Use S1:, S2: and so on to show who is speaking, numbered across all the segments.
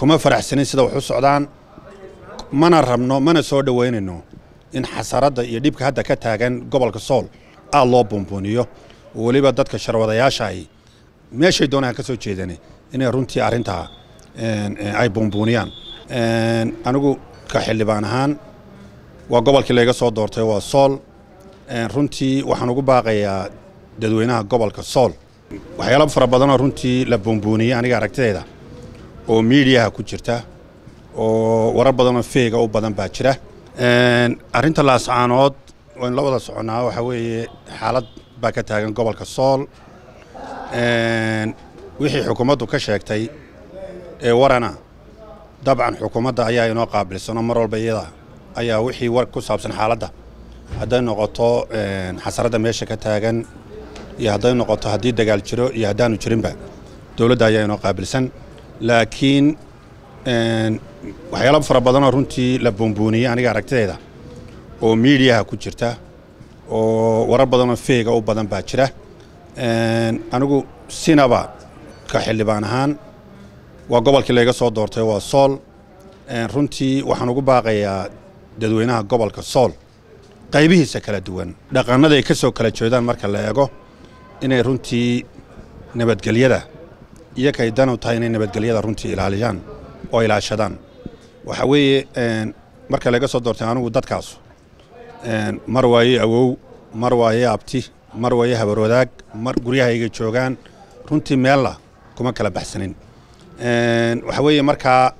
S1: kuma faraxsanin sida wax u socdaan. Mana rabno mana soo dhowaynayno in xasaradda iyo dhibka hadda ka taagan gobolka sool aad loo buunbuuniyo. Weliba dadka sharwadayaasha ay meeshay doonaan ka soo jeedane inay runtii arrintaa ay buunbuuniyaan. Anigu ka xildhibaan ahaan waa gobolkii layga soo doortay waa sool. Runtii waxaan ugu baaqayaa dadweynaha gobolka sool. Waxyaalo fara badanoo runtii la buunbuuniyey aniga aragtidayda oo miidiyaha ku jirta oo warar badanoo feega u badan baa jira. Arrinta laascaanood waynu la wada soconnaa waxaa weeye xaalad baa ka taagan gobolka sool. Wixii xukuumaddu ka sheegtay ee warana dabcan xukuumadda ayaa inoo qaabilsanoo mar walba iyada ayaa wixii war ku saabsan xaaladda. Hadday noqoto xasaradda meesha ka taagan iyo hadday noqoto haddii dagaal jiro iyo haddaanu jirinba dowladda ayaa inoo qaabilsan laakiin waxyaalo fara badanoo runtii la buunbuuniyey aniga aragtidayda oo miidiyaha ku jirta oo warar badanoo feega u badan baa jira. Anigu sinaba ka xildhibaan ahaan waa gobolkii layga soo doortay waa sool runtii waxaan ugu baaqayaa dadweynaha gobolka sool qaybihiisa kala duwan dhaqannaday ka soo kala jeedaan marka la eego inay runtii nabadgelyada iyo kay danu tahay inay nabadgelyada runtii ilaaliyaan oo ilaashadaan. Waxaa weeye marka laga soo doortay anigu dadkaasu mar waaye awow mar waaye abti mar waaye habarwadaag mar guryahayga joogaan runtii meella kuma kala baxsanin. Waxaa weeye markaa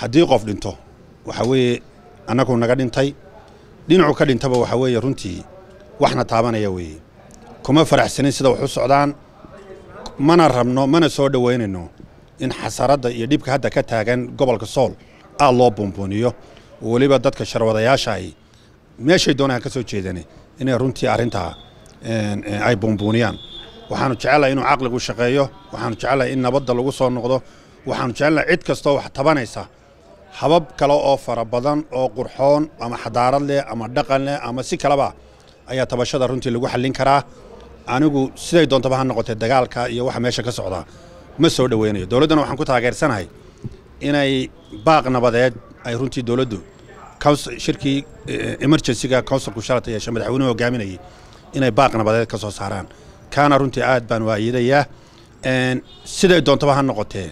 S1: haddii qof dhinto waxaa weeye annagu naga dhintay dhinacu ka dhintaba waxaa weeye runtii waxna taabanaya weeye. Kuma faraxsanin sida wax u socdaan mana rabno mana soo dhowaynayno in xasaradda iyo dhibka hadda ka taagan gobolka sool aad loo buunbuuniyo. Weliba dadka sharwadayaasha ay meeshay doonaan ka soo jeedane inay runtii arrintaa ay buunbuuniyaan. Waxaanu jecelnahay inuu caqligu shaqeeyo waxaanu jecelnahay in nabadda lagu soo noqdo waxaanu jecelnahay cid kastoo wax tabanaysa. Habab kale oo fara badan oo qurxoon ama xadaarad leh ama dhaqan leh ama si kaleba ayaa tabashada runtii lagu xallin karaa anigu siday doontaba ha noqotee dagaalka iyo waxa meesha ka socdaa ma soo dhoweynayo dowladdana waxaan ku taageersanahay inay baaq nabadeed ay runtii dowladdu shirkii emergencyga councilku shalata yeeshe madaxweynuhu hogaaminayay inay baaq nabadeed ka soo saaraan. Kaana runtii aad baan waayidayaa siday doontaba ha noqotee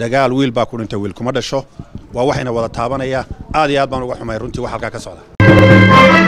S1: dagaal wiil baa ku dhintay wiil kuma dhasho waa waxayna wada taabanaya. Aad iyo aad baan uga xumay runtii wax halkaa ka socda